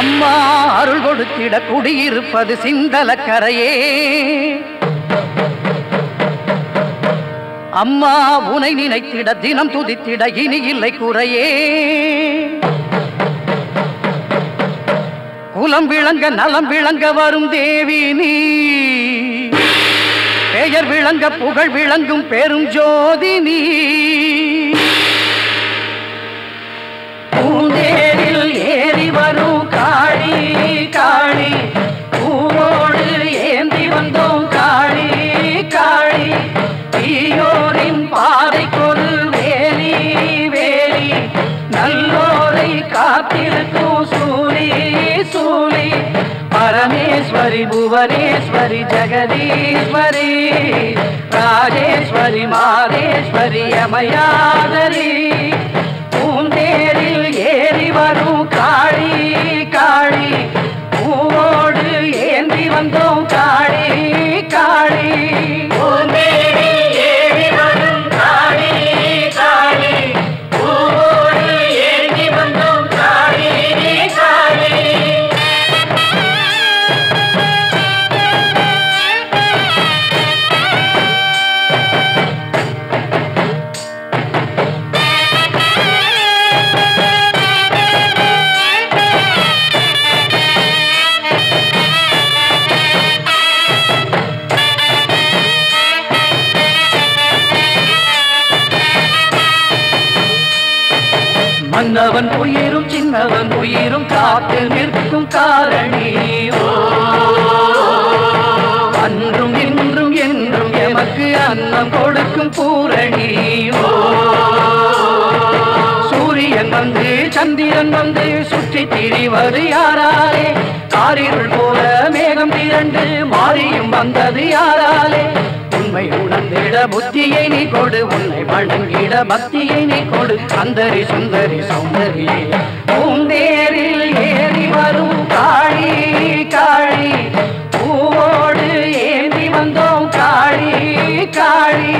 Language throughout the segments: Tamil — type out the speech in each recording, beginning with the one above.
அம்மா அருள் கொடுத்திட குடியிருப்பது சிந்தலக்கரையே. அம்மா உனை நினைத்திட தினம் துதித்திட இனி இல்லை குறையே. குலம் விளங்க நலம் விளங்க வரும் தேவி நீ. பெயர் விளங்க புகழ் விளங்கும் பெரும் ஜோதி நீ. स्वरि भुवनेश्वरि जगदीश्वरि राजेश्वरि मागेश्वरि यमयादरी சின்னவன் உயிரும் சின்னவன் உயிரும் காத்து நிற்கும் காரணி. அன்றும் இன்றும் என்றும் எமக்கு அன்னம் கொடுக்கும் பூரணி. சூரியன் வந்து சந்திரன் வந்து சுற்றி திரிவது யாராலே? காரிருள் போல மேகம் திரண்டு மாறியும் வந்தது யாராலே? உண்மை உணர்ந்திட புத்தியை நீ கொடு உன்னை வணங்கிட பக்தியை நீ கொடு. அந்தரி சுந்தரி சௌந்தரியே பூந்தேரில் ஏறி வரும் காளி காளி. பூவோடு ஏந்தி வந்தோம் காளி காளி.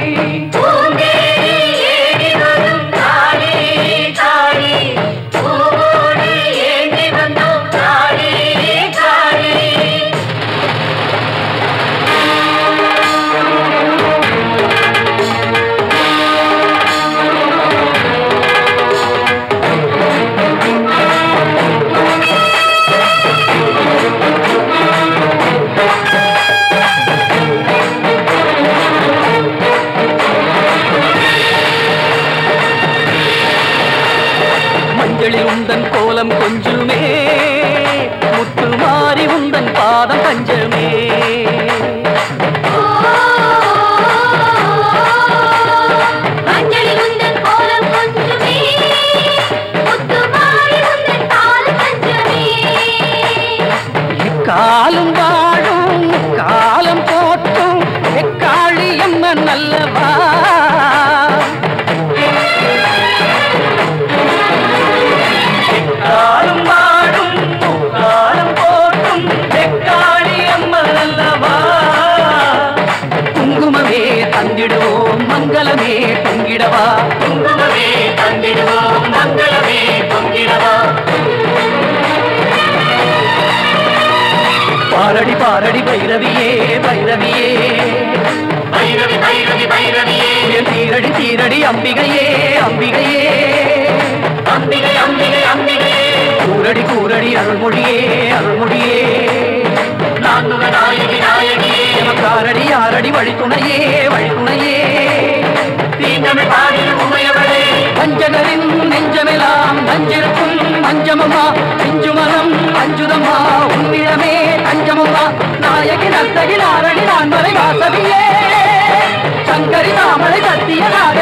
பாதம் பஞ்சமே. கோலம் கொஞ்சமே. தந்திடுவோம் மங்களமே பொங்கிடவா? குங்குமமே தந்திடுவோம் மங்களமே பொங்கிடவா? பாரடி பாரடி பைரவியே பைரவியே. பைரவி பைரவி பைரவியே. என் தீரடி தீரடி அம்பிகையே அம்பிகையே. அம்பிகை அம்பிகை அம்பிகையே கூரடி கூரடி அருள்மொழியே அருள்மொழியே. நான்முக நாயகி நாயகியே. எமக்காரடி யாரடி வழித்துணையே. அஞ்சனரின் நெஞ்சமெல்லாம் நஞ்சிருக்கும் அஞ்சமம்மா நெஞ்சுமலம் அஞ்சுதம்மா உன்னிடமே தஞ்சமம்மா நாயகி நர்த்தகி நாரணி நான் மலை வாசவியே. சங்கரி தாமரை சத்திய நாடு